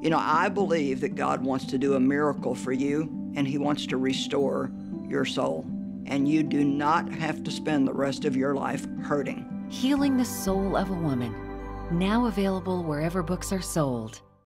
You know, I believe that God wants to do a miracle for you and He wants to restore your soul. And you do not have to spend the rest of your life hurting. Healing the Soul of a Woman. Now available wherever books are sold.